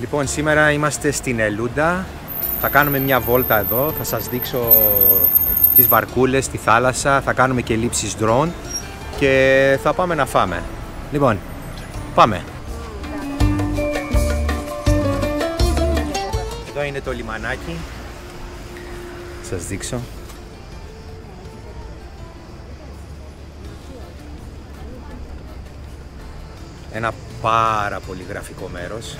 Λοιπόν, σήμερα είμαστε στην Ελούντα. Θα κάνουμε μια βόλτα εδώ. Θα σας δείξω τις βαρκούλες, τη θάλασσα. Θα κάνουμε και λήψεις drone και θα πάμε να φάμε. Λοιπόν, πάμε. Εδώ είναι το λιμανάκι. Σας δείξω. Ένα πάρα πολύ γραφικό μέρος.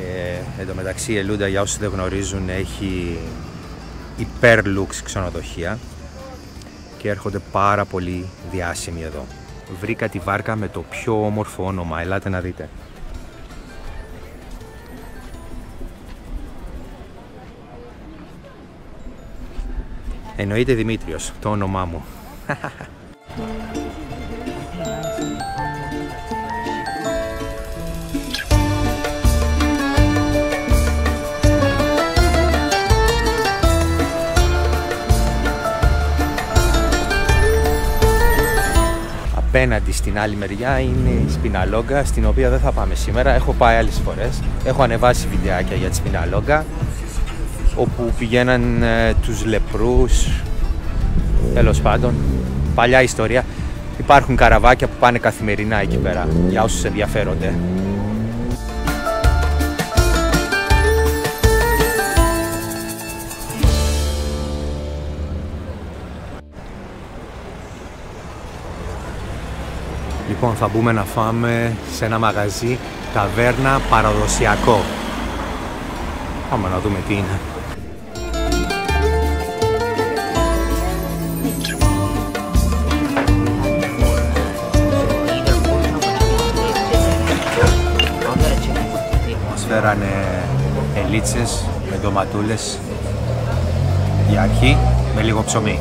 Ε, εν τω μεταξύ η Ελούντα για όσους δεν γνωρίζουν έχει υπέρλουξ ξενοδοχεία και έρχονται πάρα πολύ διάσημοι εδώ. Βρήκα τη βάρκα με το πιο όμορφο όνομα, ελάτε να δείτε. Εννοείται Δημήτριος, το όνομά μου. Απέναντι στην άλλη μεριά είναι η Σπιναλόγκα, στην οποία δεν θα πάμε σήμερα. Έχω πάει άλλες φορές. Έχω ανεβάσει βιντεάκια για τη Σπιναλόγκα, όπου πηγαίναν ε, τους λεπρούς, τέλος πάντων, παλιά ιστορία. Υπάρχουν καραβάκια που πάνε καθημερινά εκεί πέρα, για όσους ενδιαφέρονται. Λοιπόν, θα μπούμε να φάμε σε ένα μαγαζί ταβέρνα παραδοσιακό. Πάμε να δούμε τι είναι. Μας φέρανε ελίτσες με ντοματούλες για αρχή με λίγο ψωμί.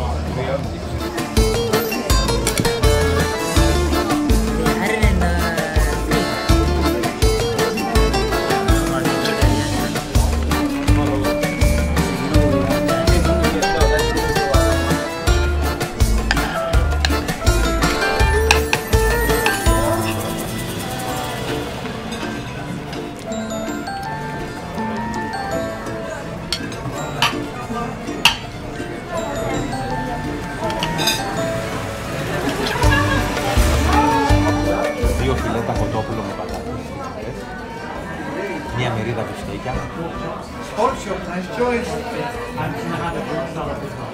Μία μερίδα μπιφτέκια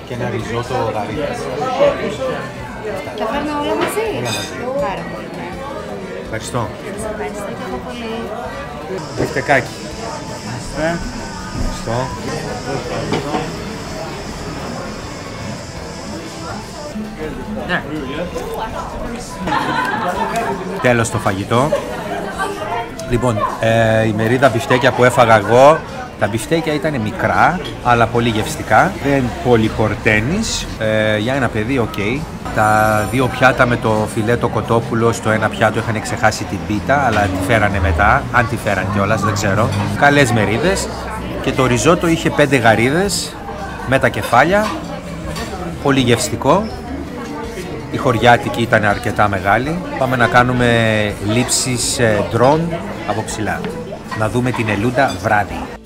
και ένα ριζότο γαρίδας. Τα φέρνω όλα μαζί; Όλα μαζί. Πάρα πολύ. ωραία. Ευχαριστώ. Σας ευχαριστώ και εγώ πολύ. Μπιφτεκάκι. Ευχαριστώ. Τέλος το φαγητό. Λοιπόν, ε, η μερίδα μπιφτέκια που έφαγα εγώ, τα μπιφτέκια ήταν μικρά, αλλά πολύ γευστικά. Δεν πολυχορταίνεις. Ε, για ένα παιδί, οκ. Τα δύο πιάτα με το φιλέτο κοτόπουλο στο ένα πιάτο είχαν ξεχάσει την πίτα, αλλά τη φέρανε μετά. Αν τη φέραν κιόλας, δεν ξέρω. Καλές μερίδες. Και το ριζότο είχε πέντε γαρίδες με τα κεφάλια. Πολύ γευστικό. Η χωριάτικη ήταν αρκετά μεγάλη. Πάμε να κάνουμε λήψεις ε, drone από ψηλά. Να δούμε την Ελούντα βράδυ.